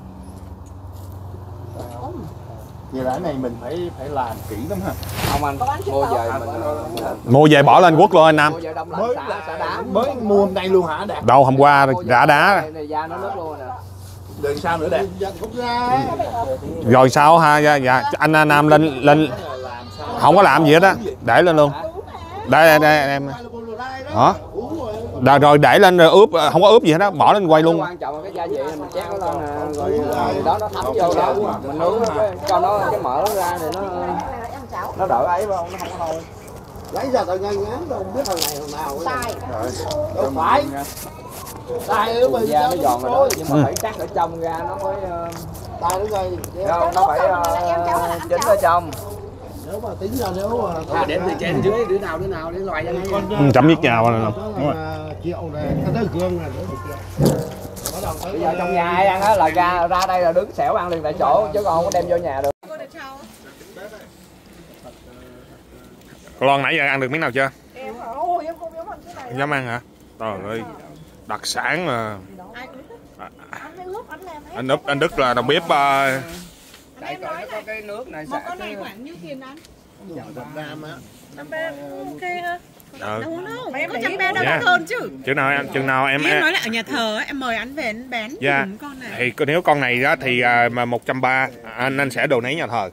Như cái này mình phải phải làm kỹ lắm ha. Không anh mua về mình ờ, mua về bỏ lên quốc luôn anh nam. Mới đá. mới mua hôm nay luôn hả đạt? Đâu hôm qua đã đá. Này, này da nó nước luôn nè. Đừng sao nữa đạt? Ra. rồi sao ha? Dạ, dạ. Anh nam lên lên. Không có làm gì hết á. Để lên luôn. Đây đây, đây em. Đó rồi, rồi để lên rồi ướp không có ướp gì hết á bỏ lên quay luôn. Quan trọng là cái gia vị mình chét nó lên rồi ờ, đó nó thấm vô đó. Mình nướng nó cho nó cái mỡ nó ra thì nó nó đỡ ấy không nó không có hôi. Lấy ra tao nhanh ngán đâu không biết thằng này thằng nào. tài Đâu phải. Tài ơi mình da nó giòn rồi đó. nhưng Ừ. mà phải cắt ở trong ra nó mới ờ, Tài nó gây. nó phải ờ, chín ở trong Nếu mà tính ra nếu mà à, để từ trên dưới đứa nào đứa nào để loại ra ngay Ừ, chấm này nè. Đó là triệu này, cái tới gương này bây giờ trong nhà ai ăn á là ra ra đây là đứng xẻo ăn liền tại chỗ chứ còn không có đem vô nhà được. Lon nãy giờ ăn được miếng nào chưa? Em ôi em không dám ăn cái này dám ăn hả? Trời ơi đặc sản mà. Anh úp anh đức là đầu bếp đây coi nó có cái nước này một con này cái- khoảng nhiêu tiền anh? Nam á. trăm ba ok ha. Ờ, đâu đâu có trăm ba đâu Dạ. có hơn chứ. Chừng nào em chừng nào em em nói là ở nhà thờ á, em mời anh về anh bán Dạ. đúng con này. Thì nếu con này đó thì à, mà một trăm ba anh anh sẽ đồ nấy nhà thờ.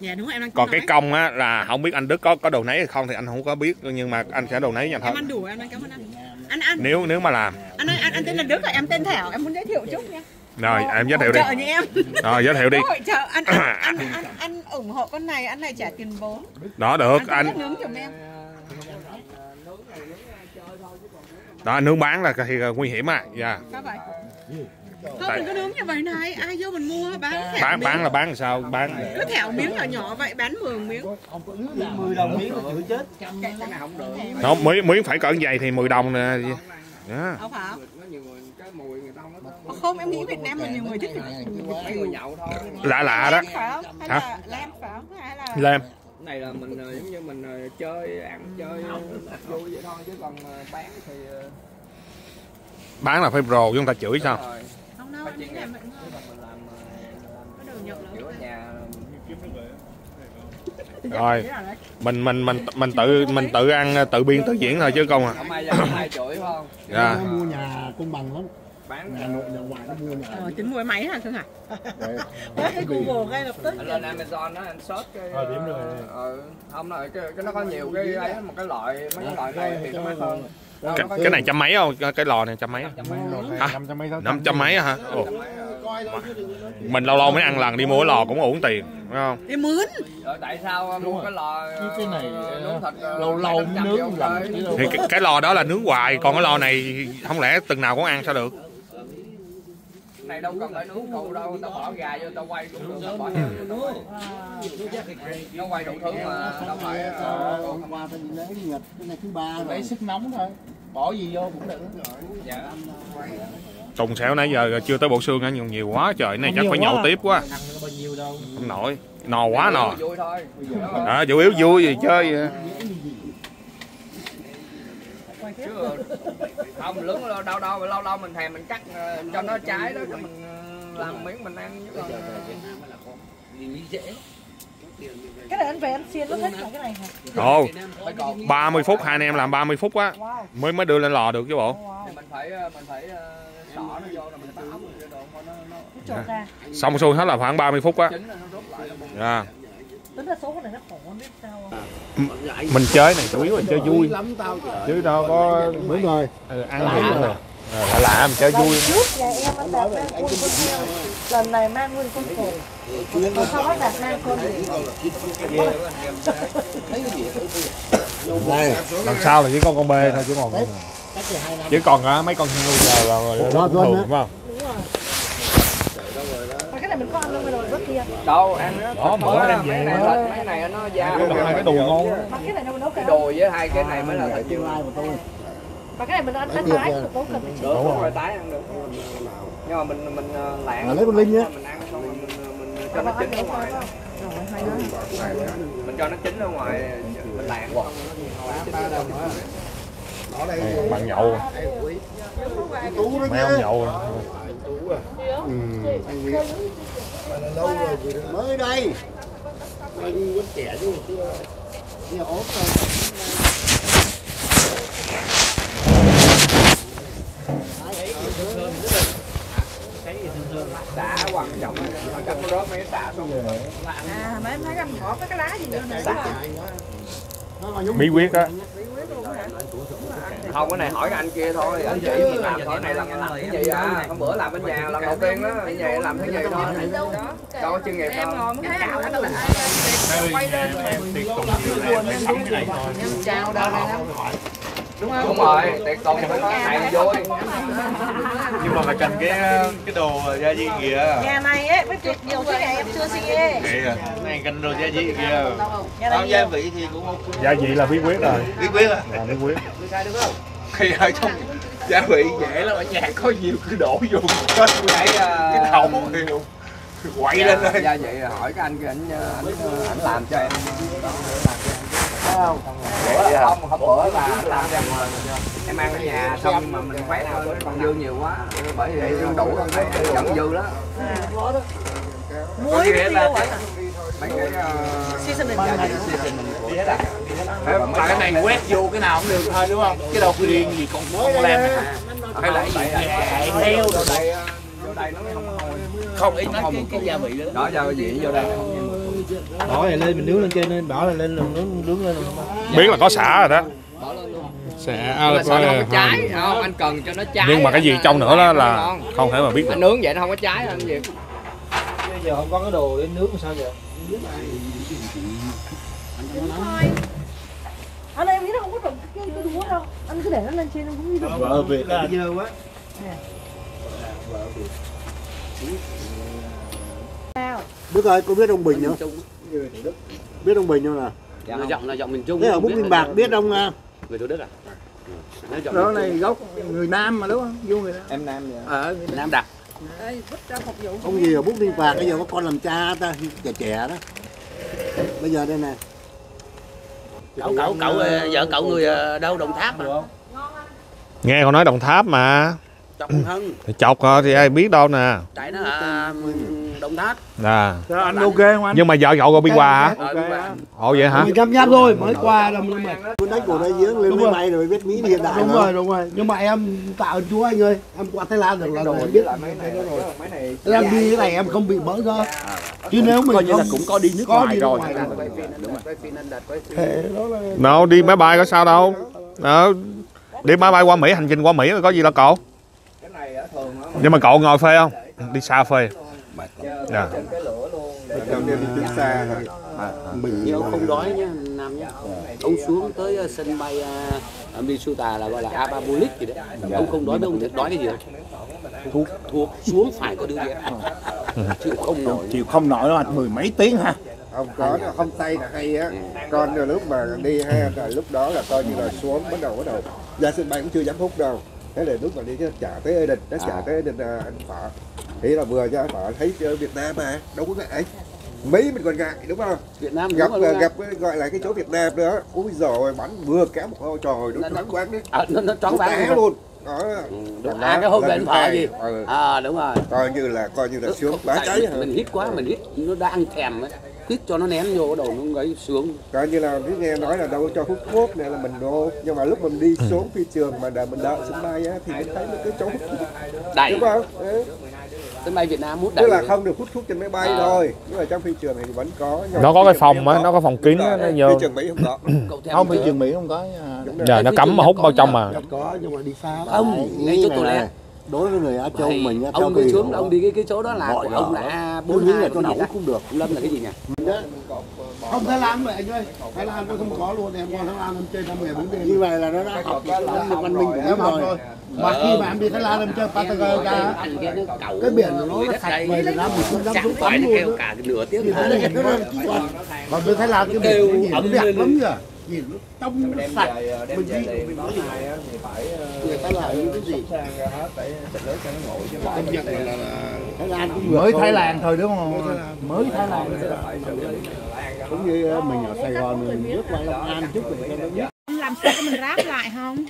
Dạ đúng rồi em đang còn nói. cái công á là không biết anh đức có có đồ nấy hay không thì anh không có biết nhưng mà anh sẽ đồ nấy nhà thờ. Em ăn đủ em đang cảm ơn anh. Anh ăn nếu nếu mà làm. Anh ơi anh, anh tên là Đức rồi em tên Thảo em muốn giới thiệu chút nha rồi em giới thiệu đi như em. rồi giới thiệu đi Hội chợ anh anh, anh anh anh ủng hộ con này, anh này trả tiền vốn. đó được anh. anh nướng giùm em. đó nướng bán là thì nguy hiểm à dạ Sao vậy? Không Tại- mình cứ nướng như vậy này, ai vô mình mua bán bán miếng. bán là bán làm sao bán cứ thẻo miếng nhỏ nhỏ vậy bán 10 miếng. 10 đồng miếng nó chửi chết. nó miếng miếng phải cỡ vậy thì 10 đồng nè Dạ. Không phải. Không, em nghĩ Việt Nam mình nhiều người thích người nhậu thôi. Lạ lạ đó. Hả? là lamb phải không? Hay là cái này là mình ờ, giống như mình ờ, chơi ăn chơi ờ, vui vậy thôi chứ còn bán thì bán là phải pro chúng ta chửi sao? rồi. Không đâu, anh nghĩ là mình mình làm có đồ nhậu kiểu ở nhà rồi. Mình mình mình mình tự mình tự ăn tự biên tự diễn thôi chứ không à. Không ai chửi phải không? Dạ. Mua nhà công bằng lắm bán nhà nội nhà ngoại nó mua nhà Ờ, tính mua máy hả Thương hả? Có cái Google ngay lập tức. lên Amazon đó anh search cái Ờ, điểm rồi. ờ, không rồi cái, cái nó có nhiều cái ấy một cái loại mấy cái loại này thì nó mắc hơn. cái, cái này trăm mấy không? Cái, lò này trăm mấy Năm trăm mấy hả? Ồ, đừng có- mình lâu lâu mới ăn lần đi mua cái lò cũng uổng tiền phải không? Đi mướn. Tại sao mua cái lò cái này, ờ, ờ, nướng thịt ờ, lâu lâu nướng thì cái, cái lò đó là nướng hoài còn cái lò này không lẽ từng nào cũng ăn sao được này đâu cần phải nướng cầu đâu tao bỏ gà vô tao quay cũng được tao bỏ heo vô tao quay. nó quay đủ thứ mà đâu phải hôm qua ta đi lễ nhật cái này thứ ba rồi lấy sức nóng thôi. Bỏ gì vô cũng được. Dạ. Tùng xẻo nãy giờ chưa tới bộ xương á nhiều nhiều quá trời. Này chắc phải nhậu tiếp quá. Ăn nó bao nhiêu đâu. Không nổi. No quá no vui thôi. À, chủ yếu vui gì chơi vậy. Không lớn lâu đâu đâu lâu lâu mình thèm mình cắt ờ, cho nó trái đó cho mình ờ, làm miếng mình ăn chứ còn Cái này anh về anh xiên nó thích cái này hả? ồ phải còn 30 phút hai anh em làm 30 phút á. Mới mới đưa lên lò được chứ bộ. Mình phải ờ, mình phải ờ, xỏ nó vô rồi mình mà nó xong xuôi hết là khoảng 30 phút á. Chín là là. Tính số con này nó khổ không biết sao. mình chơi này chủ yếu là chơi vui lắm tao chứ đâu có đúng rồi ừ, ăn thì là lạ lạ mình chơi vui Trước nhà em anh đạt mang quân con heo. Lần này mang nguyên con cổ. Còn sau bác đạt mang con gì? đây lần sau là chỉ có con bê thôi chứ còn chứ còn mấy con heo giờ là, là, Đó, là luôn thường á. đúng không Mà cái đâu mà rồi rất kia. đâu ăn nó Đó, mở mới, đem mấy về này thịt mấy này nó da cái đồ- hai cái đồ ngon. Mà cái này nấu cái đùi với hai cái này mới là thịt tương lai của tôi Mà cái này mình ăn được đâu cần được đúng rồi tái ăn được. Nhưng mà mình mình ờ, lạng À, lấy con linh nhé. mình ăn xong rồi mình mình cho nó chín ở ngoài. đó. mình cho nó chín ở ngoài mình lạng xong bạn nhậu tú đó mấy ông chứ nhậu lâu rồi mới đây anh vẫn trẻ chứ Nhà ốp rồi. xả quan trọng là cắt rớt mấy xong rồi À mấy mấy cái bỏ cái lá gì vô này. bí quyết á không cái này hỏi cái anh kia thôi anh chỉ mình làm cái này là làm cái gì à hôm bữa làm bên nhà lần đầu tiên đó ở nhà làm cái gì thôi đâu có chuyên nghiệp đâu Ngồi mới thấy lại quay lên em chào đâu này lắm. Đúng không? đúng rồi. Tiệc tùng phải có hàng vui nhưng mà phải cần cái cái đồ gia vị kìa. Nhà này ấy với tuyệt nhiều cái này em chưa xin ghê. kìa này cần đồ gia vị kìa. Này gia vị thì cũng ok. Gia vị là bí quyết rồi. Bí quyết à? Là bí quyết. Khi ở trong gia vị dễ lắm ở nhà có nhiều cứ đổ vô cái cái cái đầu thì quậy lên thôi gia vị là hỏi cái anh kia anh anh anh làm cho em. Thấy không bữa là không hôm bữa là làm cho em ăn ở nhà xong nhưng mà mình quét thôi còn dư nhiều quá bởi vậy nó đủ không phải vẫn dư đó Muối với tiêu vậy. mấy cái uh, Seasoning. đi hết à mà cái này quét vô cái nào cũng được thôi đúng không? Cái đầu riêng gì còn con lem này hay là cái gì? Chạy heo vô đây ờ, vô đây nó không ý nói cái, cái gia vị đó. Đó gia vị vô đây bỏ này lên mình nướng lên trên lên bỏ này lên nướng nướng lên biết là có xả rồi đó. Sẽ Nhưng mà sợ nó không có à, cháy không? Anh cần cho nó cháy nhưng mà cái gì trong nữa đó là không thể mà biết anh được. nướng vậy nó không có cháy anh gì? Bây giờ không có cái đồ để nướng sao giờ? anh em nghĩ nó không có đụng cái cái đũa đâu. Anh cứ để nó lên trên nó cũng đi được. Vợ về là dơ quá sao Đức ơi, cô biết ông Bình không? Biết ông Bình không nào? Dạ, nó giọng là giọng miền Trung. Thế ở Ninh là- Bạc biết ông à? Người Thủ Đức à? Nó giọng đó này gốc người nam mà đúng không vô người nam em nam vậy Ở Nam Đặc. đây vứt ra phục vụ Ông gì ở Búc Ninh Bạc bây giờ có con làm cha ta, trẻ trẻ đó. Bây giờ đây này. Cậu cậu cậu ờ, vợ cậu người ờ, đâu Đồng Tháp mà. nghe con nói đồng tháp mà Chọc Hân, thì chọc rồi thì ai biết đâu nè. Tại nó ở Đồng Tháp. à Sao anh ok không anh? Nhưng mà vợ cậu có biên hòa hả? Ờ, đúng rồi. ồ vậy hả? Mình chăm nháp thôi mới qua đâu nhưng mà Tôi đánh cổ đại giếng lên máy rồi. bay rồi biết Mỹ hiện đại đúng rồi đúng rồi. Nhưng mà em tạ ơn chúa anh ơi em qua thái lan được là rồi biết. mấy này rồi mấy này em đi cái này em không bị bỡ cơ chứ nếu mình Coi như là cũng có đi nước ngoài rồi. rồi. Là đâu đi máy bay có sao đâu. Đó, đi máy bay qua mỹ hành trình qua mỹ có gì đâu cậu cái này á, thường á nhưng mà cậu ngồi phê không đi xa phê dạ chuyến xa thôi Mình ông không đói nhá, Nam nhá. Ông xuống tới ờ, sân bay ờ, ở Misuta là gọi là Ababulik gì đấy. Ông không đói đâu, ông thật đói cái gì đâu. Thuốc, thuốc xuống phải có đứa gì. Chịu không nổi. chịu không nổi đâu anh mười mấy tiếng ha không có nó không tay hay á con lúc mà đi ha là lúc đó là coi như là xuống bắt đầu bắt đầu ra sân bay cũng chưa dám hút đâu thế là lúc mà đi trả tới Eden nó trả tới Eden là anh phở thì là vừa cho anh phở thấy Việt Nam mà đâu có ngại. Mỹ mình còn ngại đúng không? Việt Nam đúng gặp rồi, là đúng gặp cái gọi là cái chỗ Việt Nam nữa úi rồi bắn vừa kéo một ô trời nó choáng quáng đấy. À, nó, nó choáng váng luôn. Đó. Đúng. À cái hôm về anh phở gì? Ừ. À đúng rồi. coi như là coi như là sướng Tại cháy. mình hít quá, mình hít nó đang thèm ấy. Hít cho nó nén vô đầu nó ấy sướng. coi như là cứ nghe nói là đâu cho hút thuốc này là mình đô nhưng mà lúc mình đi Ừ. xuống phi trường mà đợi mình đợi sân bay á thì mình thấy một cái chỗ hút thuốc Đầy. đúng không ừ. Sân bay Việt Nam hút tức đầy. là không được hút thuốc trên máy bay À. thôi nhưng mà trong phi trường thì vẫn có nó có phi cái phòng á nó có phòng kín á nó phi vô trường Mỹ không có không thị trường mỹ không có rồi giờ nó cấm mà hút bao trong mà có nhưng mà đi xa Không, ngay chỗ tôi. Đối với người Á Châu Thì mình á, theo ông đi xuống ông đi cái cái chỗ đó là của ông là Tôi nghĩ là A42 cho nào gì ta? hút cũng được. Lâm là cái gì nhỉ? không thái lan vậy anh ơi thái lan nó không có luôn em qua thái lan em chơi năm ngày bốn đêm Như vậy là nó đã học được văn minh của em rồi. mà khi mà em đi thái lan em chơi Patagonia á, Anh kia nó cẩu cái biển của nó sạch đây. về Việt Nam mình không dám Chẳng xuống phải tắm luôn cả nửa tiếng còn bên thái lan cái biển nó nhìn nó ấm lắm kìa nhìn nó trong nó đem sạch. về đem mình đi mình có nói á thì phải ờ, người ta làm những cái gì? sang ra hết để xịt nước cho nó nguội chứ công nhận là, là Thái Lan cũng ngược mới. Thái Lan thôi đúng không? Mới Thái Lan. Cũng như ờ, mình ở Sài Gòn mình bước qua Long An chút rồi cho nó biết. làm sao cho mình ráp lại không?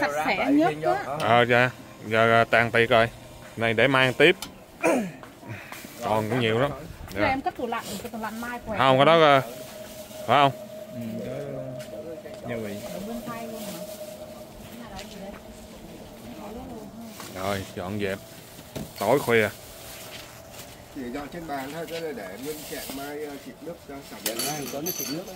Sạch sẽ nhất á. ờ. Dạ. Giờ tàn tiệc rồi. Này để mang tiếp. Còn cũng nhiều lắm. Dạ. em cất tủ lạnh, cái tủ lạnh mai khỏe không cái đó ờ, phải không luôn hả? rồi dọn dẹp tối khuya chỉ dọn trên bàn thôi cho nên để nguyên chẹn mai ờ, xịt nước cho sạch Có nước xịt nước á.